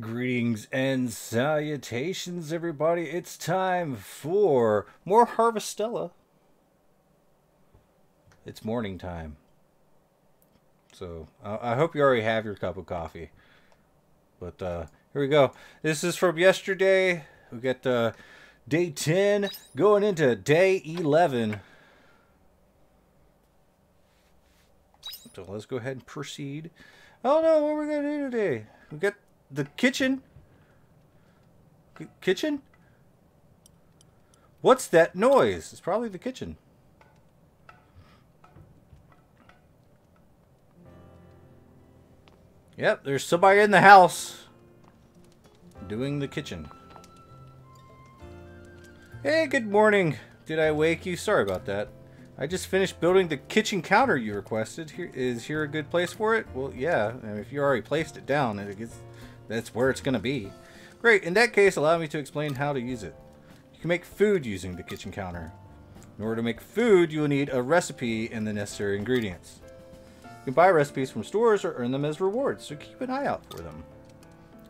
Greetings and salutations, everybody. It's time for more Harvestella. It's morning time. So I hope you already have your cup of coffee. But uh, here we go. This is from yesterday. We got uh, day 10 going into day 11. So let's go ahead and proceed. Oh no, what we're going to do today? We got the kitchen. K kitchen? What's that noise? It's probably the kitchen. Yep, there's somebody in the house doing the kitchen. Hey, good morning. Did I wake you? Sorry about that. I just finished building the kitchen counter you requested. Here is here a good place for it? Well, yeah. I mean, if you already placed it down, it gets, that's where it's going to be. Great. In that case, allow me to explain how to use it. You can make food using the kitchen counter. In order to make food, you will need a recipe and the necessary ingredients. You can buy recipes from stores or earn them as rewards, so keep an eye out for them.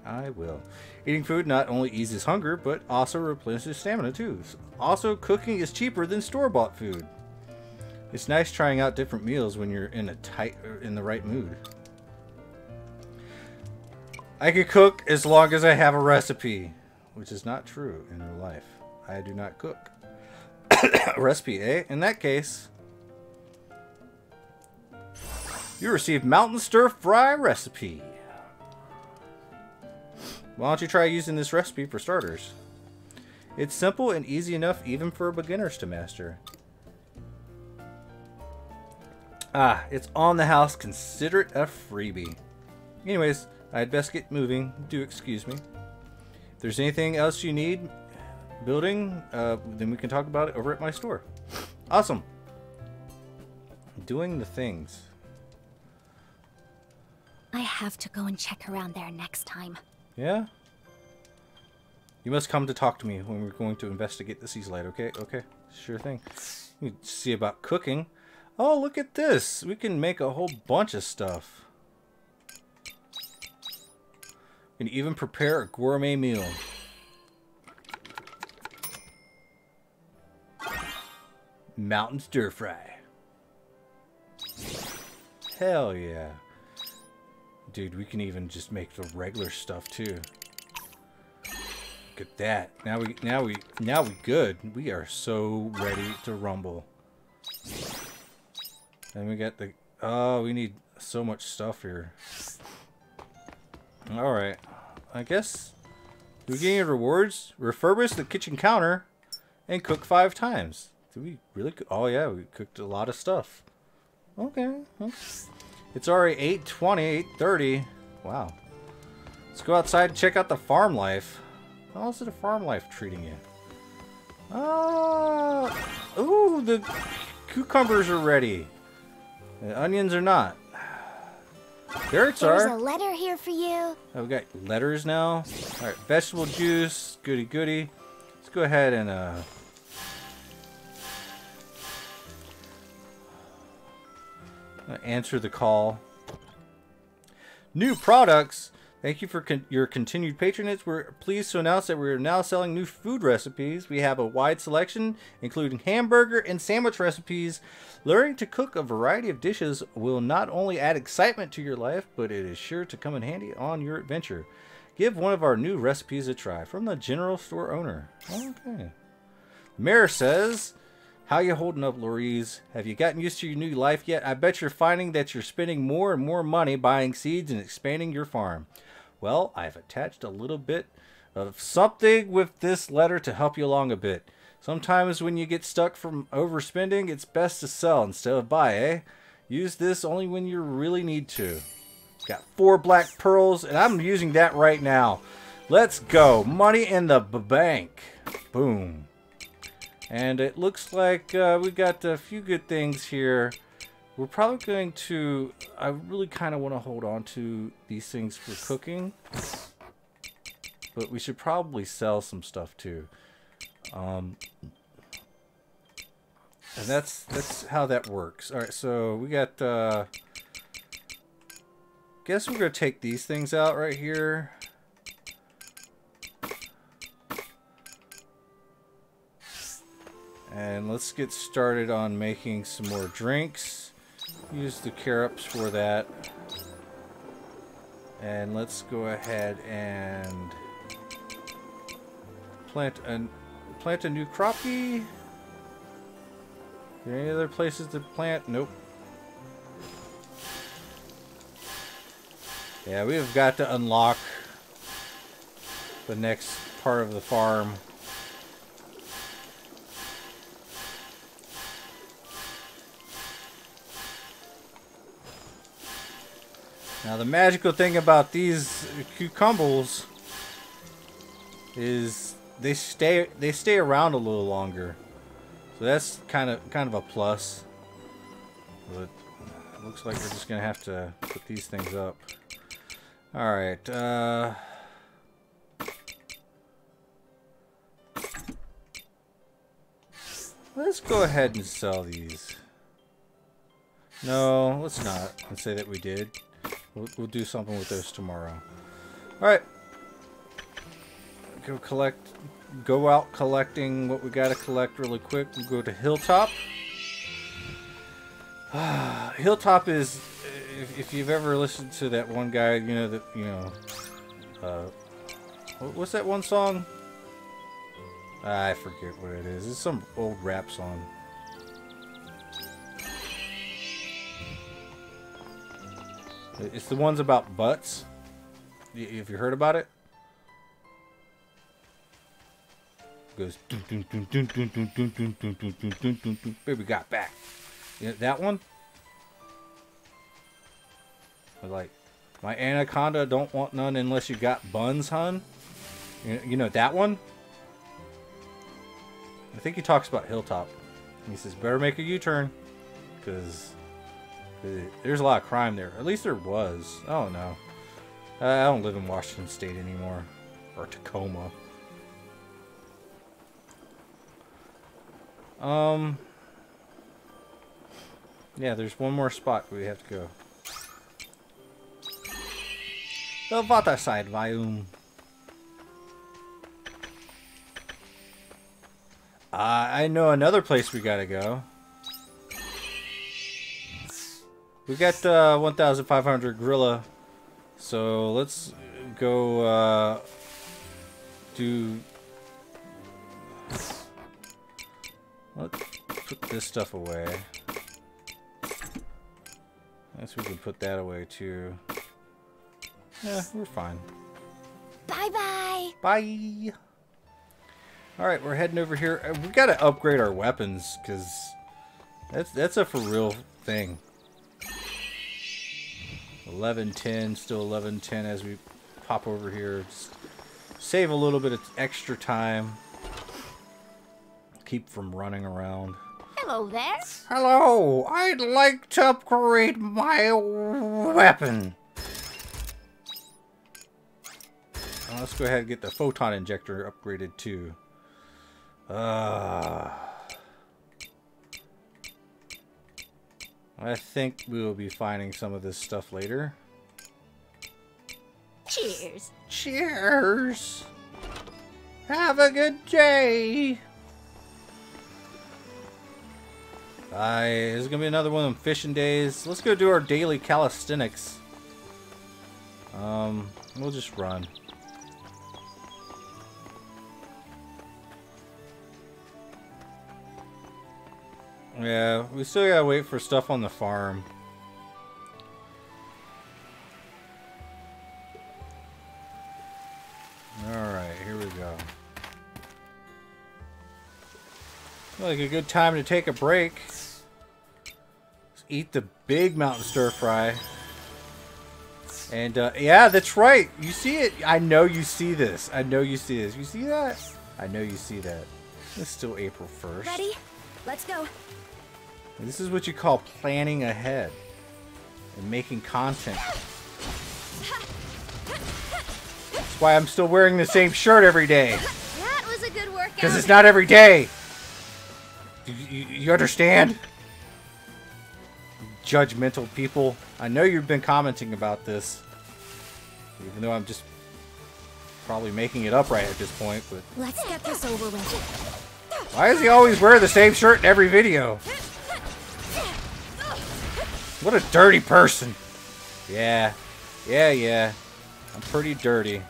I will. Eating food not only eases hunger, but also replenishes stamina too. Also, cooking is cheaper than store-bought food. It's nice trying out different meals when you're in a tight, er, in the right mood. I can cook as long as I have a recipe, which is not true in real life. I do not cook. recipe, eh? In that case, you received mountain stir fry recipe. Why don't you try using this recipe for starters? It's simple and easy enough even for beginners to master. Ah, it's on the house. Consider it a freebie. Anyways, I'd best get moving. Do excuse me. If there's anything else you need building, uh, then we can talk about it over at my store. Awesome. Doing the things. I have to go and check around there next time. Yeah? You must come to talk to me when we're going to investigate the Seaslight, okay? Okay, sure thing. You see about cooking. Oh, look at this. We can make a whole bunch of stuff. Can even prepare a gourmet meal. Mountain stir fry. Hell yeah. Dude, we can even just make the regular stuff too. Look at that. Now we now we now we good. We are so ready to rumble. And we got the... Oh, we need so much stuff here. Alright. I guess... Do we get any rewards? Refurbish the kitchen counter and cook five times. Did we really... Oh, yeah. We cooked a lot of stuff. Okay. It's already 8.20, 8.30. Wow. Let's go outside and check out the farm life. How's the farm life treating you? Oh, ooh, the cucumbers are ready. The onions are not. There's are. There's a letter here for you. Oh, we got letters now. All right, vegetable juice, goody goody. Let's go ahead and uh. Answer the call. New products. Thank you for con your continued patronage. We're pleased to announce that we're now selling new food recipes. We have a wide selection, including hamburger and sandwich recipes. Learning to cook a variety of dishes will not only add excitement to your life, but it is sure to come in handy on your adventure. Give one of our new recipes a try from the general store owner. Okay. Mayor says, how you holding up, Louise? Have you gotten used to your new life yet? I bet you're finding that you're spending more and more money buying seeds and expanding your farm. Well, I've attached a little bit of something with this letter to help you along a bit. Sometimes when you get stuck from overspending, it's best to sell instead of buy, eh? Use this only when you really need to. Got four black pearls, and I'm using that right now. Let's go. Money in the bank. Boom. And it looks like uh, we got a few good things here. We're probably going to... I really kind of want to hold on to these things for cooking. But we should probably sell some stuff too. Um, and that's that's how that works. Alright, so we got... Uh, guess we're going to take these things out right here. And let's get started on making some more drinks. Use the carops for that. And let's go ahead and plant a plant a new crappie. Any other places to plant? Nope. Yeah, we have got to unlock the next part of the farm. Now the magical thing about these cucumbers is they stay they stay around a little longer. So that's kind of kind of a plus. But it looks like we're just gonna have to put these things up. All right. Uh, let's go ahead and sell these. No, let's not. Let's say that we did. We'll, we'll do something with those tomorrow. All right. Go collect. Go out collecting what we gotta collect really quick. We'll go to Hilltop. Hilltop is, if, if, you've ever listened to that one guy, you know that you know. Uh, what's that one song? I forget what it is. It's some old rap song. It's the ones about butts. Have you heard about it? goes baby got back. Yeah, that one. Like, my anaconda don't want none unless you got buns, hun. You, know that one. I think he talks about Hilltop. He says, better make a U-turn. Because there's a lot of crime there. At least there was. Oh, no. I don't live in Washington State anymore. Or Tacoma. Um... Yeah, there's one more spot we have to go. The water side volume. Uh, I know another place we gotta go. We got uh, 1,500 Grilla, so let's go uh, do. Let's put this stuff away. I guess we can put that away too. Yeah, we're fine. Bye bye. Bye. All right, we're heading over here. Uh, we got to upgrade our weapons because that's that's a for real thing. 1110, still 1110 as we pop over here. Just save a little bit of extra time. Keep from running around. Hello there. Hello, I'd like to upgrade my weapon. Well, let's go ahead and get the photon injector upgraded too. Uh, I think we will be finding some of this stuff later. Cheers. Cheers. Have a good day. Uh, this is gonna be another one of them fishing days. Let's go do our daily calisthenics. Um, we'll just run. Yeah, we still gotta wait for stuff on the farm. Alright, here we go. Feel Like a good time to take a break. Let's eat the big mountain stir fry. And uh, yeah, that's right. You see it. I know you see this. I know you see this. You see that? I know you see that. It's still April 1st. Ready? Let's go. This is what you call planning ahead and making content. That's why I'm still wearing the same shirt every day. That was a good workout. Because it's not every day. You, you, you understand? Judgmental people. I know you've been commenting about this. Even though I'm just probably making it up right at this point, but... Let's get this over with. Why does he always wear the same shirt in every video? What a dirty person. Yeah. Yeah, yeah. I'm pretty dirty.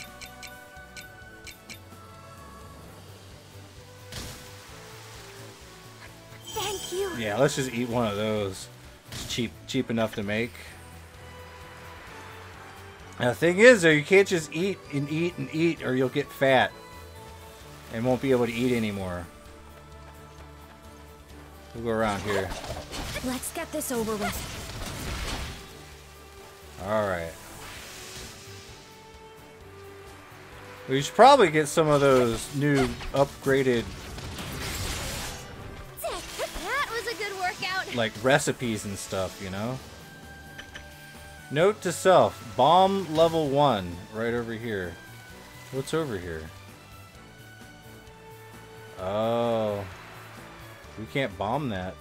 Thank you. Yeah, let's just eat one of those. It's cheap, cheap enough to make. Now, the thing is, though, you can't just eat and eat and eat, or you'll get fat and won't be able to eat anymore. We'll go around here. Let's get this over with. All right. We should probably get some of those new upgraded That was a good workout. like recipes and stuff, you know? Note to self, bomb level 1 right over here. What's over here? Oh. We can't bomb that.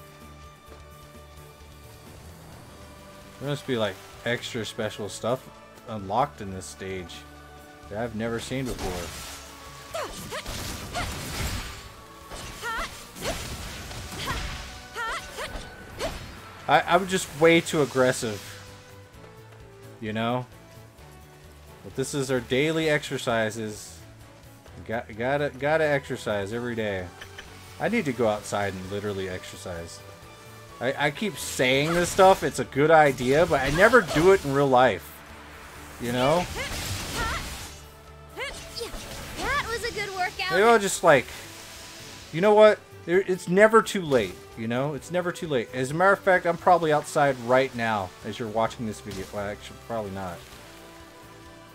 There must be like extra special stuff unlocked in this stage that I've never seen before. I, I'm just way too aggressive. You know? But this is our daily exercises. Got, gotta, gotta exercise every day. I need to go outside and literally exercise. I, I keep saying this stuff, it's a good idea, but I never do it in real life. You know? That was a good workout. Maybe I'll just like, you know what? It's never too late. You know, it's never too late. As a matter of fact, I'm probably outside right now as you're watching this video. Well, actually, probably not.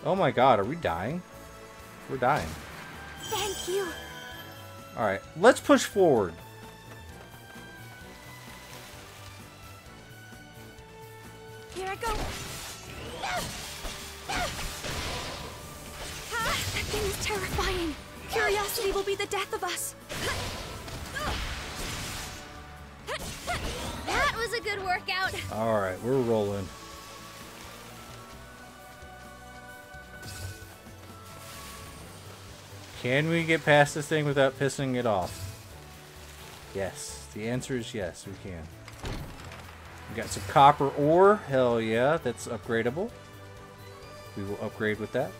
Oh my God, are we dying? We're dying. Thank you. All right, let's push forward. Here I go. That thing is terrifying. Curiosity will be the death of us. That was a good workout. All right, we're rolling. Can we get past this thing without pissing it off? Yes. The answer is yes, we can. We got some copper ore. Hell yeah, that's upgradable. We will upgrade with that.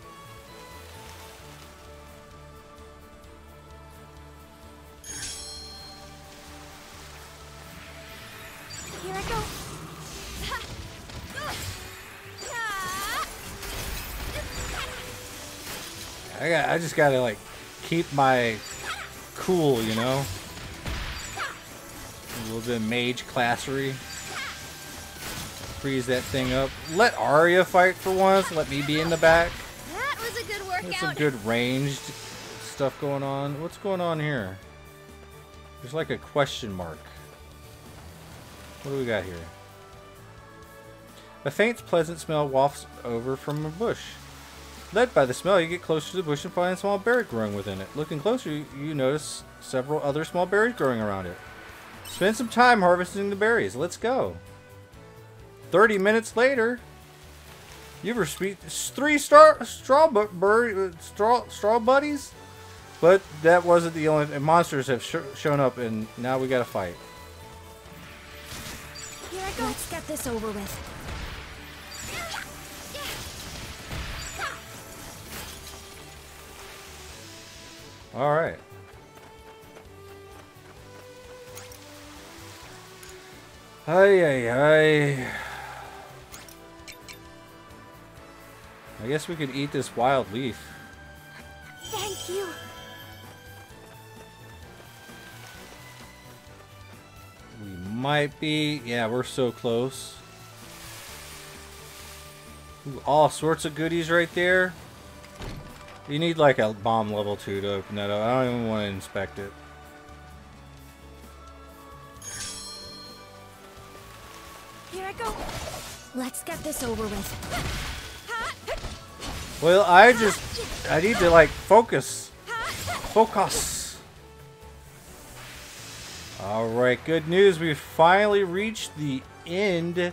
Here I go. I got. I just gotta like keep my cool, you know. A little bit of mage classery. Freeze that thing up. Let Aria fight for once. Let me be in the back. That was a good There's some good ranged stuff going on. What's going on here? There's like a question mark. What do we got here? A faint, pleasant smell wafts over from a bush. Led by the smell, you get closer to the bush and find a small berry growing within it. Looking closer, you you notice several other small berries growing around it. Spend some time harvesting the berries. Let's go. 30 minutes later, you were sweet three star straw bu- straw straw buddies, but that wasn't the only. and monsters have sh- shown up, and now we got to fight. Here I go. Let's get this over with. All right. Ay ay ay. I guess we could eat this wild leaf. Thank you. We might be. Yeah, we're so close. Ooh, all sorts of goodies right there. You need like a bomb level 2 to open that up. I don't even want to inspect it. Here I go. Let's get this over with. Well, I just. I need to like focus. Focus. Alright, good news. We've finally reached the end.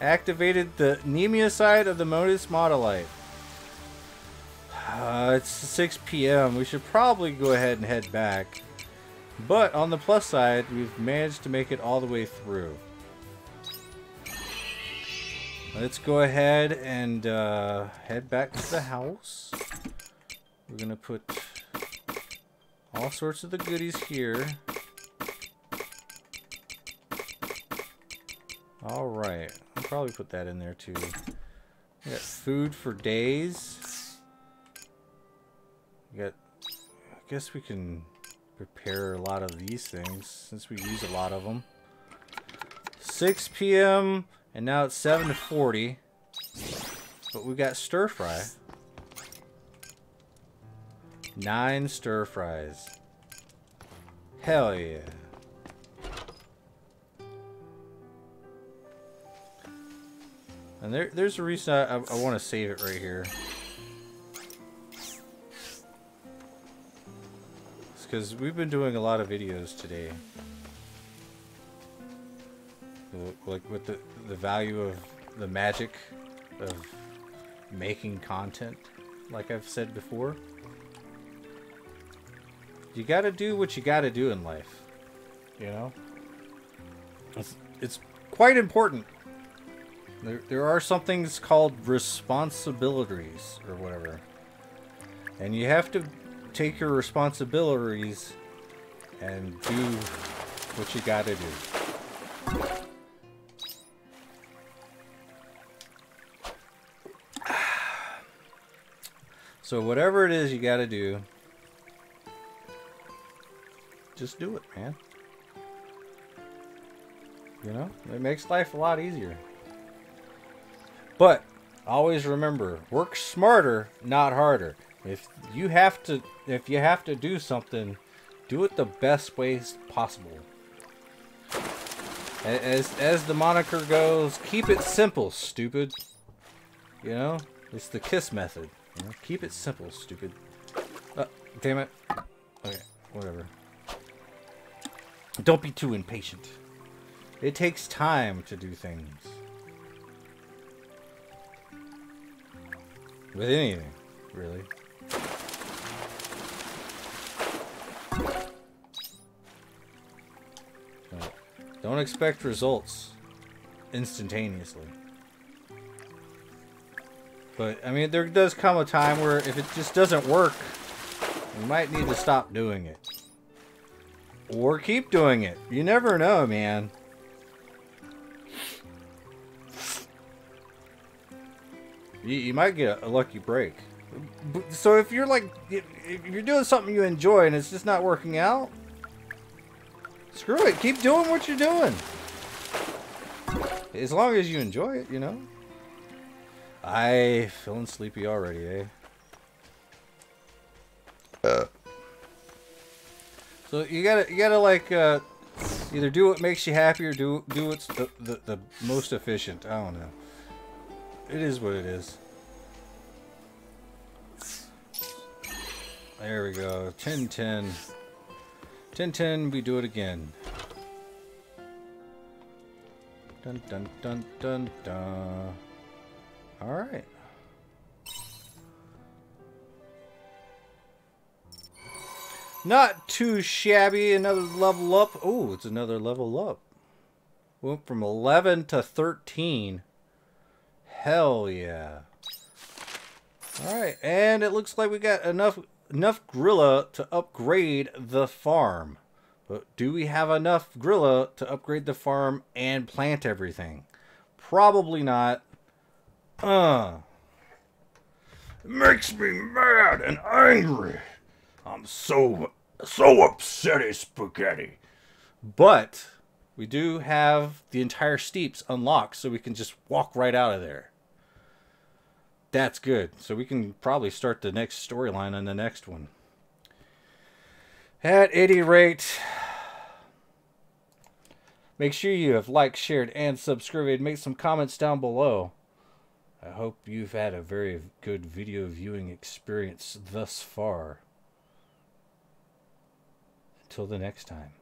Activated the Nemia side of the Modus Monolite. Uh, it's 6 p.m. We should probably go ahead and head back. But on the plus side, we've managed to make it all the way through. Let's go ahead and uh, head back to the house. We're going to put all sorts of the goodies here. Alright. I'll probably put that in there too. We got food for days. We got... I guess we can prepare a lot of these things since we use a lot of them. 6 p.m. and now it's 7 to 40. But we got stir fry. Nine stir fries. Hell yeah. And there, there's a reason I, I, I want to save it right here. It's because we've been doing a lot of videos today. Like with the, the value of the magic of making content, like I've said before. You gotta do what you gotta do in life. You know? It's, it's quite important. There, there are some things called responsibilities or whatever. And you have to take your responsibilities and do what you gotta do. So whatever it is you gotta do, just do it, man. You know, it makes life a lot easier. But always remember, work smarter, not harder. If you have to if you have to do something, do it the best ways possible. As as the moniker goes, keep it simple, stupid. You know? It's the kiss method. Know? Keep it simple, stupid. Uh, damn it. Okay, whatever. Don't be too impatient. It takes time to do things. With anything, really. Don't expect results instantaneously. But, I mean, there does come a time where if it just doesn't work, you might need to stop doing it. Or keep doing it. You never know, man. You, you might get a, a lucky break. So if you're like, if you're doing something you enjoy and it's just not working out, screw it. Keep doing what you're doing. As long as you enjoy it, you know. I feeling sleepy already, eh? Uh. So you gotta, you gotta like, uh, either do what makes you happy or do do what's the, the, the most efficient. I don't know. It is what it is. There we go. 10 10. 10 10, we do it again. Dun dun dun dun dun. Alright. Not too shabby. Another level up. Oh, it's another level up. Went from 11 to 13. Hell yeah. Alright, and it looks like we got enough enough Grilla to upgrade the farm. But do we have enough Grilla to upgrade the farm and plant everything? Probably not. Uh. It makes me mad and angry. I'm so, so upsetty, Spaghetti. But we do have the entire steeps unlocked, so we can just walk right out of there. That's good. So we can probably start the next storyline on the next one. At any rate, make sure you have liked, shared, and subscribed. Make some comments down below. I hope you've had a very good video viewing experience thus far. Until the next time.